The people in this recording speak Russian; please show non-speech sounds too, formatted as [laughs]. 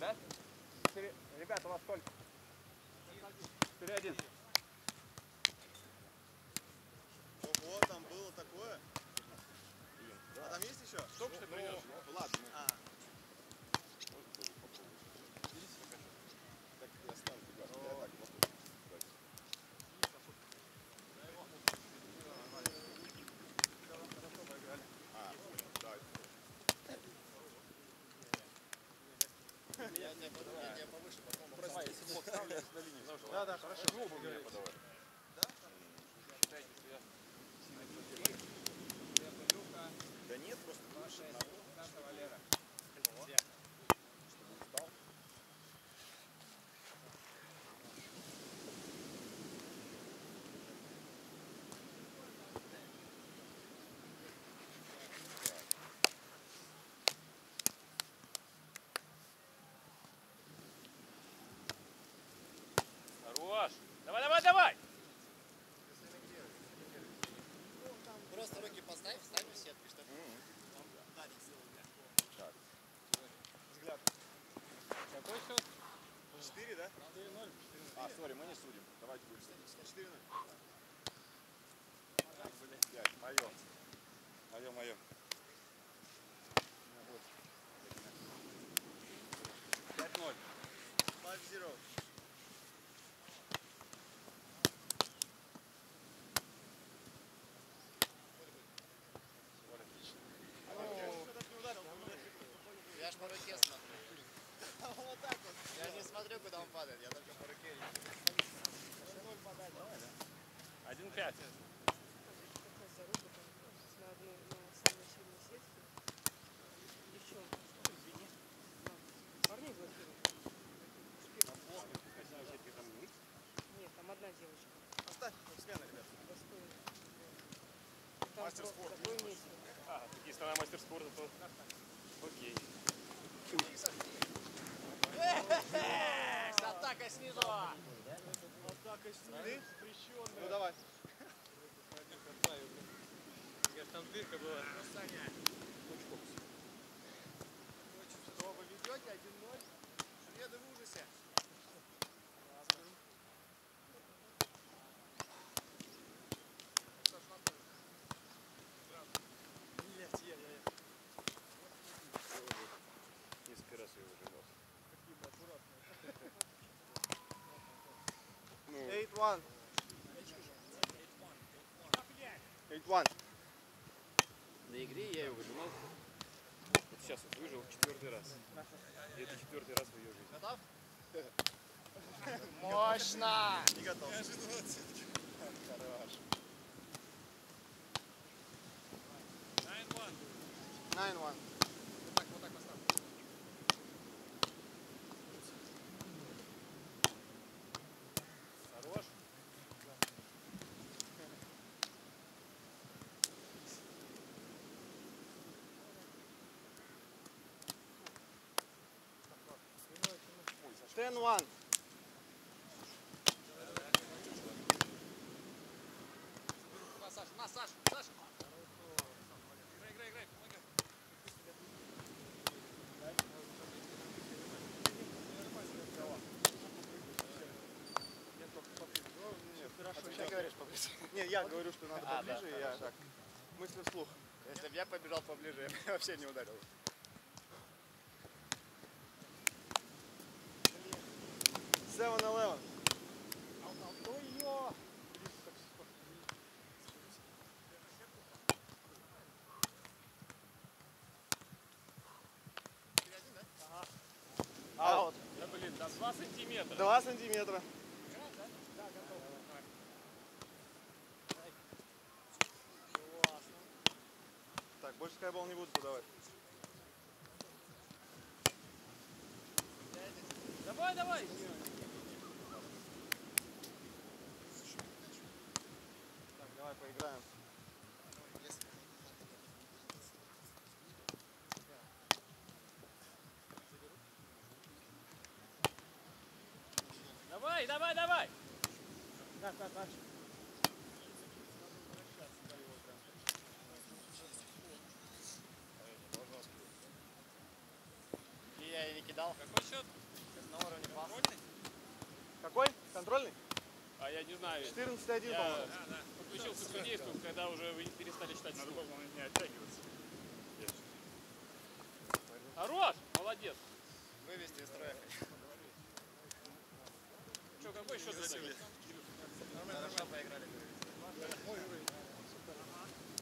да? Ребята, у вас сколько? 4-1. Ого, там было такое? А там есть я на. Да, да, хорошо. Оба меня подавай. Да нет, просто выше одного. Хорош. Давай, давай, давай. Просто руки поставь, встань в сетку, чтобы Мгм. там ударить сделал. Так. Взгляд. Какой счет? 4, да? А, сори, мы не судим. Давайте будем судить. 4 0 Пять. Мое. Мое, 5. Нет, там одна мастер спорта. А, такие страна мастер спорта, то... Окей. С снизу! Атака снизу! Ну давай. Там дырка была. Что вы ведете 1-0? Шведы в ужасе. Блять, я, 8-1. На игре я его выжимал. Вот сейчас вот выжил четвертый раз. И это четвертый раз в ее жизни. Готов? [laughs] Мощно! Не готов. Неожиданно отсидочка. Хорош. 9-1. 9-1. Ten one. На, Саша, на, Саша, Саша. Играй, играй, играй, помогай. А ты мне говоришь поближе. Не, я говорю, что надо А, да, поближе, и я так. Мысли вслух. Если бы я побежал поближе, я бы вообще не ударил. Seven eleven. Аут. Да блин, до 2 сантиметра. Два сантиметра. Так, больше скайбол не буду подавать. Давай, давай. Давай поиграем. Давай, давай, давай. И я и не кидал. Какой счет? На уровне паса. Какой? Контрольный? А я не знаю. 14-1, Я по-моему. подключился к судейству, когда уже вы перестали читать Надо было не оттягиваться. Хорош! Молодец! Вывести из строя. Что, какой счет задали? Хорошо поиграли.